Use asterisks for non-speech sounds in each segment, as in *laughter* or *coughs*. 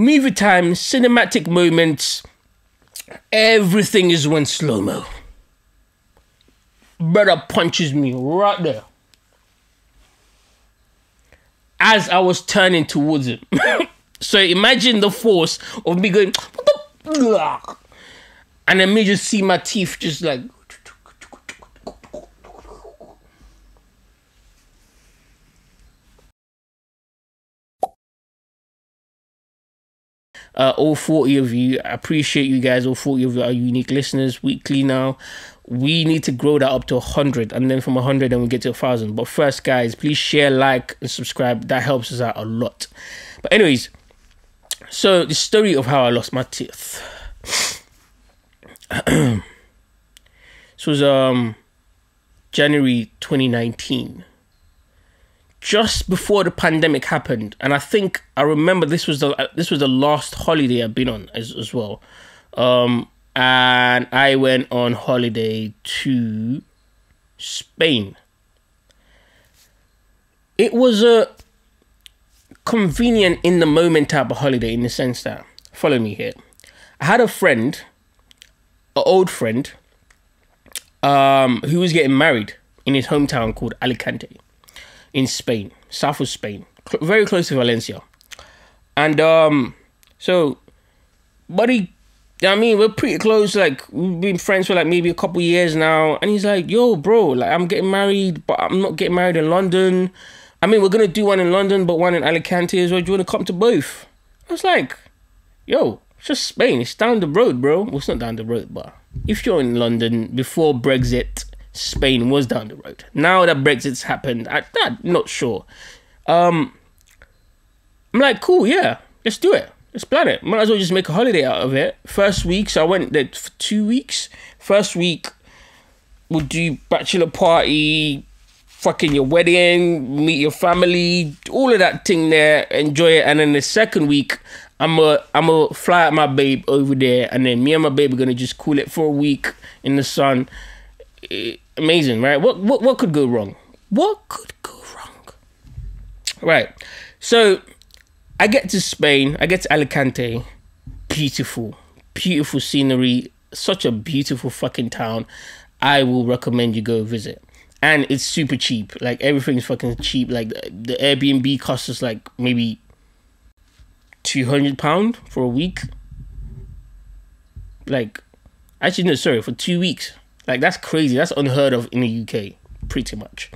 movie time, cinematic moments, everything is when slow mo. Brother punches me right there. As I was turning towards him. *coughs* so imagine the force of me going. *coughs* And then me just see my teeth just like. Uh, all 40 of you, I appreciate you guys. All 40 of you are unique listeners weekly now. We need to grow that up to 100, and then from 100, then we get to 1,000. But first, guys, please share, like, and subscribe. That helps us out a lot. But, anyways, so the story of how I lost my teeth. *clears throat* this was um January 2019 just before the pandemic happened and i think i remember this was the this was the last holiday i've been on as, as well. Um and i went on holiday to spain. It was a convenient in the moment type of holiday in the sense that follow me here. I had a friend an old friend um who was getting married in his hometown called alicante in Spain, south of Spain, very close to Valencia. And um, so, buddy, I mean, we're pretty close. Like we've been friends for like maybe a couple years now. And he's like, "Yo, bro, like I'm getting married, but I'm not getting married in London. I mean, we're gonna do one in London, but one in Alicante as well. Do you want to come to both?" I was like, "Yo, it's just Spain. It's down the road, bro. Well, it's not down the road, but if you're in London before Brexit." Spain was down the road. Now that Brexit's happened, I, am not sure. Um, I'm like, cool, yeah, let's do it. Let's plan it. Might as well just make a holiday out of it. First week, so I went there for two weeks. First week, we'll do bachelor party, fucking your wedding, meet your family, all of that thing there, enjoy it. And then the second week, I'm a I'm a fly out my babe over there, and then me and my babe are gonna just cool it for a week in the sun Eh, amazing, right? What what what could go wrong? What could go wrong? Right. So I get to Spain, I get to Alicante. Beautiful, beautiful scenery, such a beautiful fucking town. I will recommend you go visit. And it's super cheap. Like everything's fucking cheap. Like the, the Airbnb costs us like maybe two hundred pound for a week. Like, actually no, sorry, for two weeks. Like that's crazy. That's unheard of in the UK, pretty much.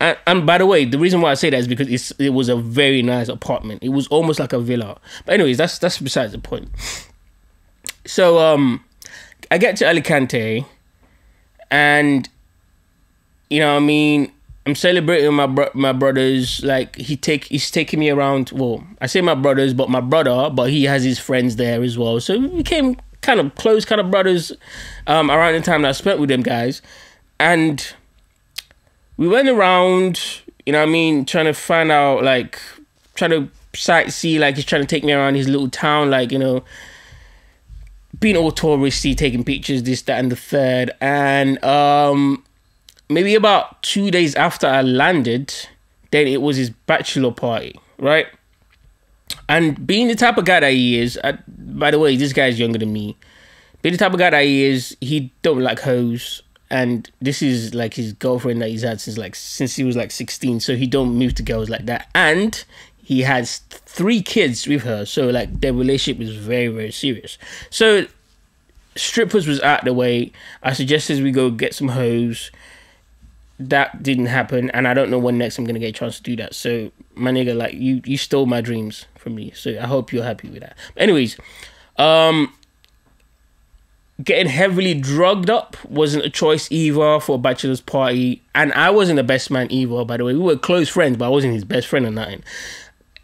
And, and by the way, the reason why I say that is because it's it was a very nice apartment. It was almost like a villa. But anyways, that's that's besides the point. So um, I get to Alicante, and you know, what I mean, I'm celebrating my bro- my brothers. Like he take he's taking me around. Well, I say my brothers, but my brother, but he has his friends there as well. So we became kind of close, kind of brothers um, around the time that I spent with them guys. And we went around, you know I mean, trying to find out, like, trying to sightsee, like, he's trying to take me around his little town, like, you know, being all touristy, taking pictures, this, that, and the third. And um, maybe about two days after I landed, then it was his bachelor party, right? And being the type of guy that he is, uh, by the way, this guy's younger than me. Being the type of guy that he is, he don't like hoes, and this is like his girlfriend that he's had since like since he was like sixteen. So he don't move to girls like that, and he has three kids with her. So like their relationship is very very serious. So strippers was out the way. I suggested we go get some hoes that didn't happen and I don't know when next I'm gonna get a chance to do that. So my nigga, like you you stole my dreams from me. So I hope you're happy with that. But anyways, um getting heavily drugged up wasn't a choice either for a bachelor's party. And I wasn't the best man either, by the way. We were close friends, but I wasn't his best friend or nothing.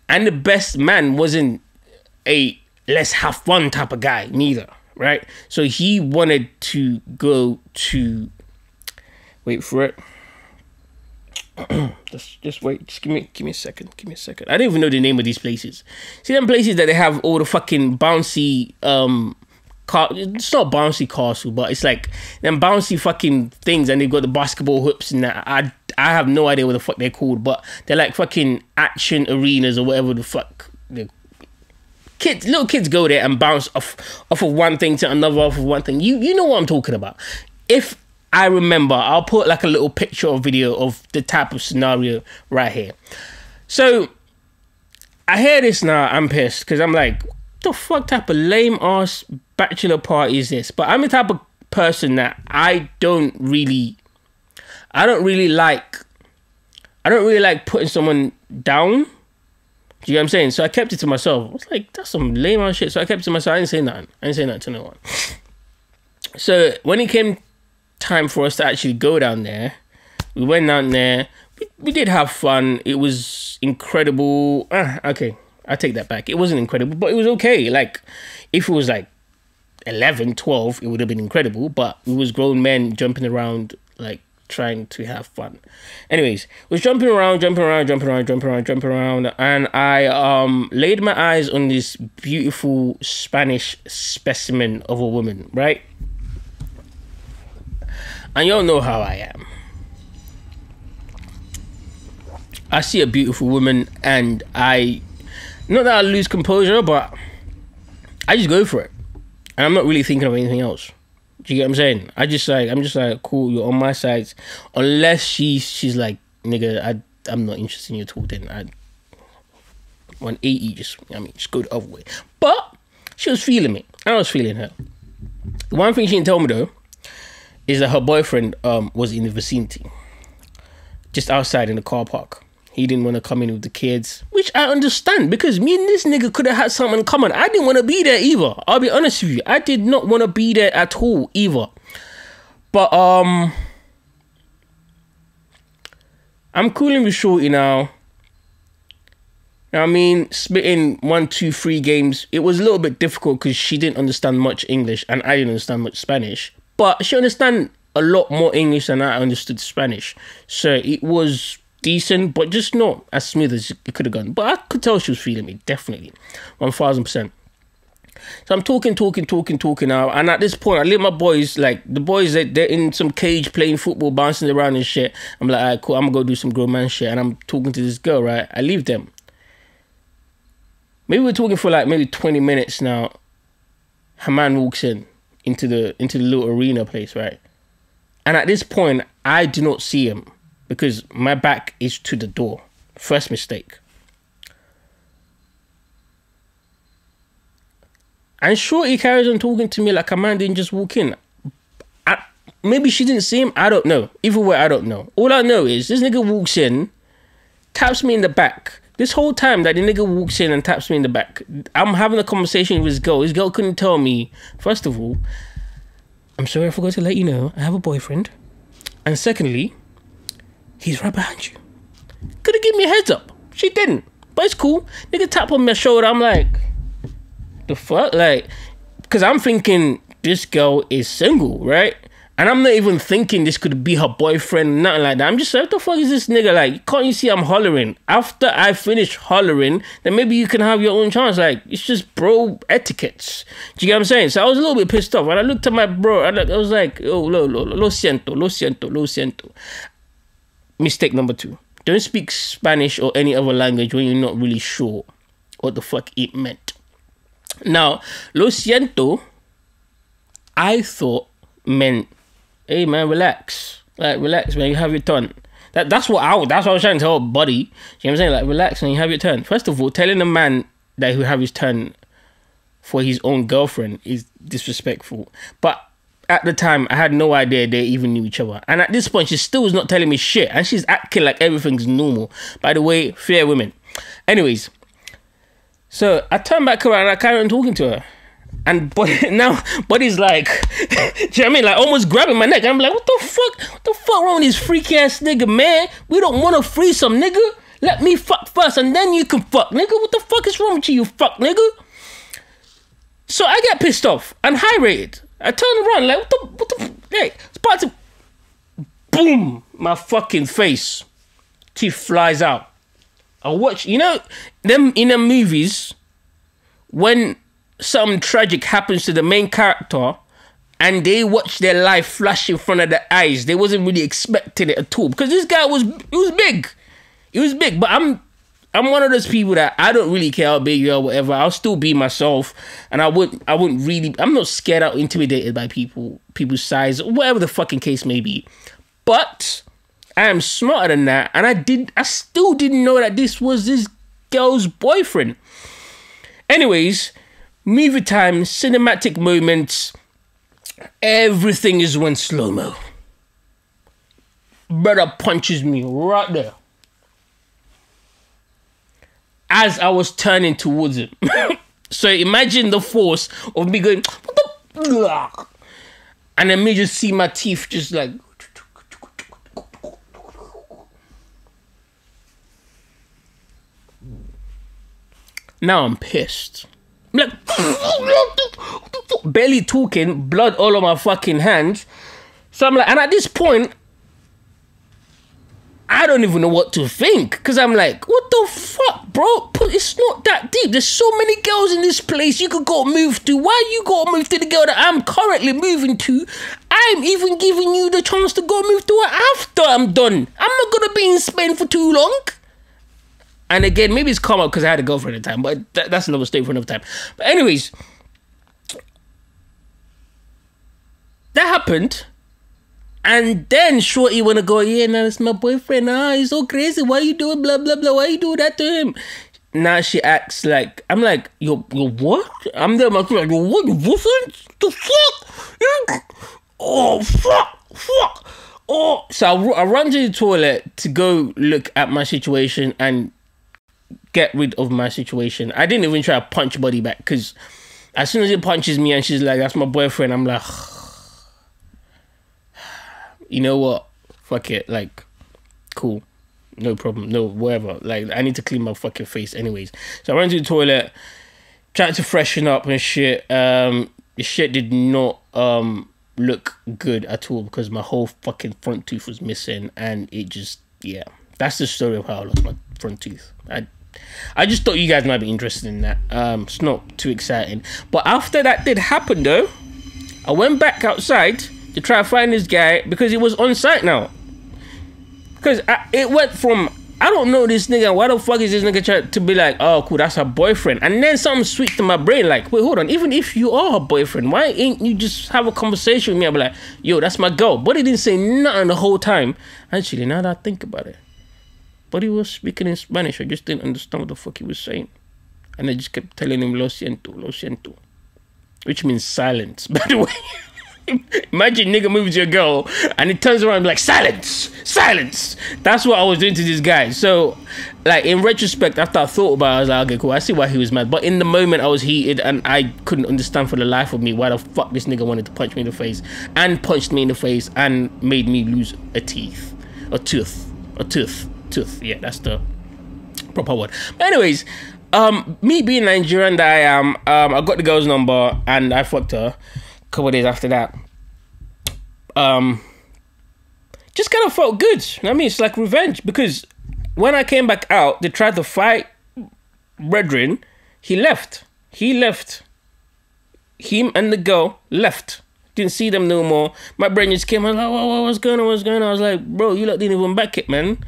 And the best man wasn't a let's have fun type of guy, neither. Right? So he wanted to go to wait for it *clears throat* just just wait. Just give me give me a second. Give me a second. I don't even know the name of these places. See them places that they have all the fucking bouncy um car it's not bouncy castle, but it's like them bouncy fucking things and they've got the basketball hoops and that. I I have no idea what the fuck they're called, but they're like fucking action arenas or whatever the fuck kids, little kids go there and bounce off off of one thing to another, off of one thing. You you know what I'm talking about. If I remember, I'll put like a little picture or video of the type of scenario right here. So I hear this now, I'm pissed because I'm like, the fuck type of lame ass bachelor party is this? But I'm the type of person that I don't really, I don't really like, I don't really like putting someone down. Do you know what I'm saying? So I kept it to myself. I was like, that's some lame ass shit. So I kept it to myself. I didn't say nothing. I didn't say nothing to no one. So when it came time for us to actually go down there, we went down there. We, we did have fun. It was incredible. Ah, okay, I take that back. It wasn't incredible, but it was okay. Like, if it was like 11, 12, it would have been incredible. But it was grown men jumping around, like trying to have fun. Anyways, was jumping around, jumping around, jumping around, jumping around, jumping around, and I um laid my eyes on this beautiful Spanish specimen of a woman, right? And y'all know how I am. I see a beautiful woman and I not that I lose composure, but I just go for it. And I'm not really thinking of anything else. Do you get what I'm saying? I just like I'm just like cool, you're on my side. Unless she she's like, nigga, I I'm not interested in your talk then I 180 just I mean just go the other way. But she was feeling me. I was feeling her. The one thing she didn't tell me though is that her boyfriend um was in the vicinity. Just outside in the car park. He didn't want to come in with the kids, which I understand because me and this nigga could have had something in common. I didn't want to be there either. I'll be honest with you. I did not want to be there at all either. But um I'm cooling with Shorty now. I mean, splitting one, two, three games, it was a little bit difficult because she didn't understand much English and I didn't understand much Spanish. But she understand a lot more English than I understood Spanish. So it was decent, but just not as smooth as it could have gone. But I could tell she was feeling me, definitely, one thousand percent. So I'm talking, talking, talking, talking now, and at this point, I leave my boys like the boys that they're in some cage playing football, bouncing around and shit. I'm like, alright, cool, I'm gonna go do some grown man shit, and I'm talking to this girl, right? I leave them. Maybe we're talking for like maybe 20 minutes now. Her man walks in into the into the little arena place, right? And at this point, I do not see him because my back is to the door. First mistake. And sure, he carries on talking to me like a man didn't just walk in. I, maybe she didn't see him. I don't know. Either way, I don't know. All I know is this nigga walks in, taps me in the back. This whole time that the nigga walks in and taps me in the back, I'm having a conversation with his girl. His girl couldn't tell me, first of all, I'm sorry I forgot to let you know I have a boyfriend. And secondly, he's right behind you. Could have given me a heads up. She didn't. But it's cool. Nigga tap on my shoulder. I'm like, the fuck? Like, because I'm thinking this girl is single, right? And I'm not even thinking this could be her boyfriend, nothing like that. I'm just like, what the fuck is this nigga like? Can't you see I'm hollering? After I finish hollering, then maybe you can have your own chance. Like, it's just bro etiquettes. Do you get what I'm saying? So I was a little bit pissed off. And I looked at my bro, and I was like, oh, lo, lo, lo, lo siento, lo siento, lo siento. Mistake number two. Don't speak Spanish or any other language when you're not really sure what the fuck it meant. Now, lo siento, I thought meant, hey man, relax. Like, relax, man, you have your turn. That, that's what I that's what I was trying to tell buddy. You know what I'm saying? Like, relax and you have your turn. First of all, telling a man that he will have his turn for his own girlfriend is disrespectful. But at the time, I had no idea they even knew each other. And at this point, she still was not telling me shit. And she's acting like everything's normal. By the way, fair women. Anyways, so I turned back around and I carried on talking to her. And but *laughs* now Buddy's like, *laughs* you know what I mean? Like almost grabbing my neck. I'm like, what the fuck? What the fuck wrong with this freak ass nigga, man? We don't want to free some nigga. Let me fuck first and then you can fuck, nigga. What the fuck is wrong with you, you fuck nigga? So I get pissed off and high rated. I turn around like, what the, what the, hey, it's about to, boom, my fucking face. Teeth flies out. I watch, you know, them in the movies, when something tragic happens to the main character and they watch their life flash in front of their eyes, they wasn't really expecting it at all because this guy was, he was big. He was big, but I'm, I'm one of those people that I don't really care how big you are, whatever. I'll still be myself, and I wouldn't. I wouldn't really. I'm not scared or intimidated by people, people's size, whatever the fucking case may be. But I am smarter than that, and I did. I still didn't know that this was this girl's boyfriend. Anyways, movie time, cinematic moments. Everything is went slow mo. Brother punches me right there as I was turning towards him. *coughs* so imagine the force of me going, and then me just see my teeth just like. Now I'm pissed. I'm like, *laughs* barely talking, blood all on my fucking hands. So I'm like, and at this point, I don't even know what to think because I'm like, what the fuck, bro? It's not that deep. There's so many girls in this place you could go move to. Why you go move to the girl that I'm currently moving to? I'm even giving you the chance to go move to her after I'm done. I'm not gonna be in Spain for too long. And again, maybe it's come up because I had a girlfriend at the time, but th- that's another story for another time. But anyways, that happened. And then Shorty wanna go, yeah, now it's my boyfriend. Ah, he's so crazy. Why you doing blah blah blah? Why you do that to him? Now she acts like I'm like, yo, yo, what? I'm there, I'm like, yo, what? You wasn't the fuck? Oh fuck, fuck. Oh, so I, I run to the toilet to go look at my situation and get rid of my situation. I didn't even try to punch body back because as soon as he punches me and she's like, that's my boyfriend, I'm like *sighs* you know what? Fuck it. Like, cool. No problem. No, whatever. Like, I need to clean my fucking face anyways. So I went to the toilet, tried to freshen up and shit. Um, the shit did not um look good at all because my whole fucking front tooth was missing and it just yeah. That's the story of how I lost my front tooth. I I just thought you guys might be interested in that. Um, it's not too exciting. But after that did happen though, I went back outside to try to find this guy because he was on site now. Because it went from I don't know this nigga. Why the fuck is this nigga trying to be like, oh, cool, that's her boyfriend? And then something sweet to my brain, like, wait, hold on. Even if you are her boyfriend, why ain't you just have a conversation with me? I'm like, yo, that's my girl. But he didn't say nothing the whole time. Actually, now that I think about it, but he was speaking in Spanish. I just didn't understand what the fuck he was saying. And I just kept telling him, lo siento, lo siento. Which means silence, *laughs* by the way. Imagine nigga moves your girl and he turns around like, silence, silence. That's what I was doing to this guy. So, like, in retrospect, after I thought about it, I was like, okay, cool, I see why he was mad. But in the moment, I was heated and I couldn't understand for the life of me why the fuck this nigga wanted to punch me in the face and punched me in the face and made me lose a teeth, a tooth, a tooth, tooth. Yeah, that's the proper word. But anyways, um, me being Nigerian that I am, um, I got the girl's number and I fucked her a couple days after that. Um, just kind of felt good. I mean, it's like revenge because when I came back out, they tried to fight Brethren. He left. He left. Him and the girl left. Didn't see them no more. My brain just came. I was like, what, what's going on? What's going on? I was like, bro, you lot didn't even back it, man.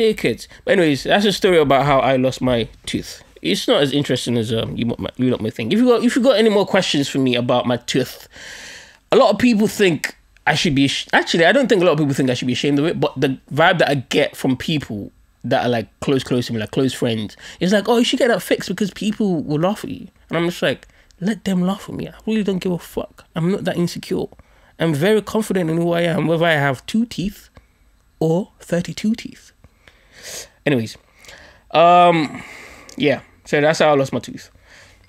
Dickheads. But anyways, that's a story about how I lost my tooth it's not as interesting as um you might you not may think. If you got if you got any more questions for me about my tooth, a lot of people think I should be actually I don't think a lot of people think I should be ashamed of it, but the vibe that I get from people that are like close close to me, like close friends, is like, oh, you should get that fixed because people will laugh at you, and I'm just like, let them laugh at me. I really don't give a fuck. I'm not that insecure. I'm very confident in who I am, whether I have two teeth or 32 teeth. Anyways, um, yeah. So that's how I lost my tooth.